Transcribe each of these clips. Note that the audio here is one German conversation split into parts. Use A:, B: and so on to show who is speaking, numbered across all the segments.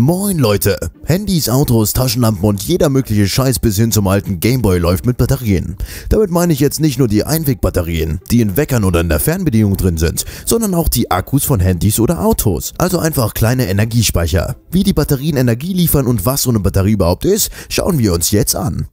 A: Moin Leute! Handys, Autos, Taschenlampen und jeder mögliche Scheiß bis hin zum alten Gameboy läuft mit Batterien. Damit meine ich jetzt nicht nur die Einwegbatterien, die in Weckern oder in der Fernbedienung drin sind, sondern auch die Akkus von Handys oder Autos. Also einfach kleine Energiespeicher. Wie die Batterien Energie liefern und was so eine Batterie überhaupt ist, schauen wir uns jetzt an.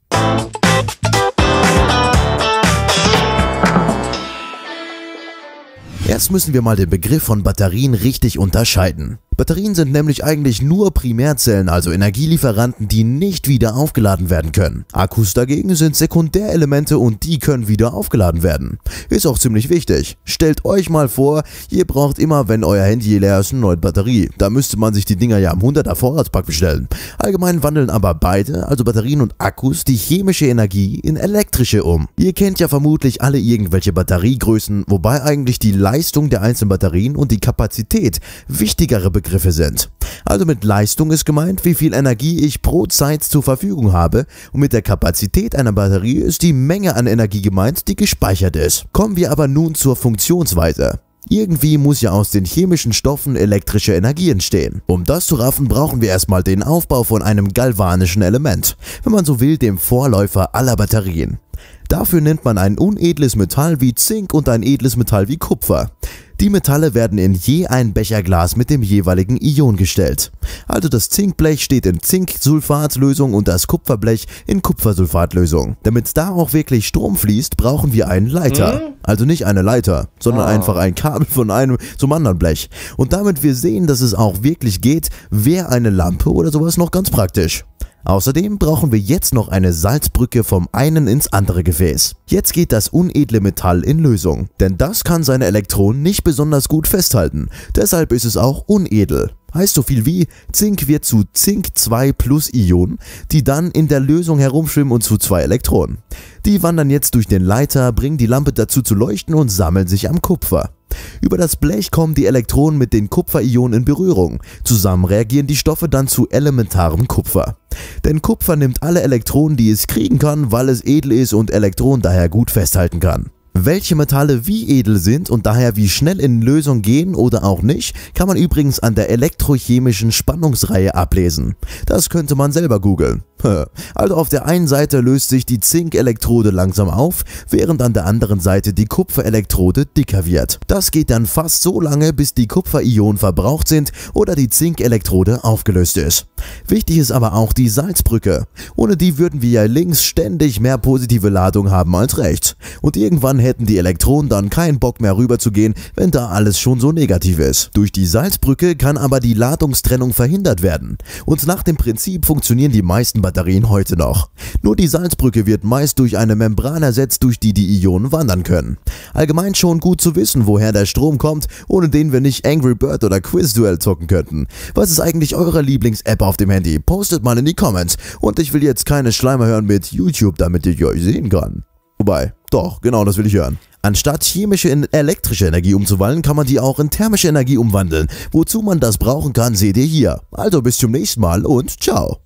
A: Erst müssen wir mal den Begriff von Batterien richtig unterscheiden. Batterien sind nämlich eigentlich nur Primärzellen, also Energielieferanten, die nicht wieder aufgeladen werden können. Akkus dagegen sind Sekundärelemente und die können wieder aufgeladen werden. Ist auch ziemlich wichtig. Stellt euch mal vor, ihr braucht immer, wenn euer Handy leer ist, eine neue Batterie. Da müsste man sich die Dinger ja am 100er Vorratspack bestellen. Allgemein wandeln aber beide, also Batterien und Akkus, die chemische Energie in elektrische um. Ihr kennt ja vermutlich alle irgendwelche Batteriegrößen, wobei eigentlich die Leistung der einzelnen Batterien und die Kapazität wichtigere Begriffe Begriffe sind. Also mit Leistung ist gemeint, wie viel Energie ich pro Zeit zur Verfügung habe und mit der Kapazität einer Batterie ist die Menge an Energie gemeint, die gespeichert ist. Kommen wir aber nun zur Funktionsweise. Irgendwie muss ja aus den chemischen Stoffen elektrische Energie entstehen. Um das zu raffen, brauchen wir erstmal den Aufbau von einem galvanischen Element, wenn man so will, dem Vorläufer aller Batterien. Dafür nennt man ein unedles Metall wie Zink und ein edles Metall wie Kupfer. Die Metalle werden in je ein Becher Glas mit dem jeweiligen Ion gestellt. Also das Zinkblech steht in Zinksulfatlösung und das Kupferblech in Kupfersulfatlösung. Damit da auch wirklich Strom fließt, brauchen wir einen Leiter. Mhm. Also nicht eine Leiter, sondern oh. einfach ein Kabel von einem zum anderen Blech. Und damit wir sehen, dass es auch wirklich geht, wäre eine Lampe oder sowas noch ganz praktisch. Außerdem brauchen wir jetzt noch eine Salzbrücke vom einen ins andere Gefäß. Jetzt geht das unedle Metall in Lösung, denn das kann seine Elektronen nicht besonders gut festhalten, deshalb ist es auch unedel. Heißt so viel wie Zink wird zu Zink 2 plus Ionen, die dann in der Lösung herumschwimmen und zu zwei Elektronen. Die wandern jetzt durch den Leiter, bringen die Lampe dazu zu leuchten und sammeln sich am Kupfer. Über das Blech kommen die Elektronen mit den Kupferionen in Berührung. Zusammen reagieren die Stoffe dann zu elementarem Kupfer. Denn Kupfer nimmt alle Elektronen, die es kriegen kann, weil es edel ist und Elektronen daher gut festhalten kann. Welche Metalle wie edel sind und daher wie schnell in Lösung gehen oder auch nicht, kann man übrigens an der elektrochemischen Spannungsreihe ablesen. Das könnte man selber googeln. Also auf der einen Seite löst sich die Zinkelektrode langsam auf, während an der anderen Seite die Kupferelektrode dicker wird. Das geht dann fast so lange, bis die Kupferionen verbraucht sind oder die Zinkelektrode aufgelöst ist. Wichtig ist aber auch die Salzbrücke. Ohne die würden wir ja links ständig mehr positive Ladung haben als rechts. Und irgendwann hätten die Elektronen dann keinen Bock mehr rüber zu gehen, wenn da alles schon so negativ ist. Durch die Salzbrücke kann aber die Ladungstrennung verhindert werden. Und nach dem Prinzip funktionieren die meisten Batterien heute noch. Nur die Salzbrücke wird meist durch eine Membran ersetzt, durch die die Ionen wandern können. Allgemein schon gut zu wissen, woher der Strom kommt, ohne den wir nicht Angry Bird oder Quiz Duell zocken könnten. Was ist eigentlich eure Lieblings-App auf dem Handy? Postet mal in die Comments. Und ich will jetzt keine Schleimer hören mit YouTube, damit ich euch sehen kann. Wobei, doch, genau das will ich hören. Anstatt chemische in elektrische Energie umzuwandeln, kann man die auch in thermische Energie umwandeln. Wozu man das brauchen kann, seht ihr hier. Also bis zum nächsten Mal und ciao.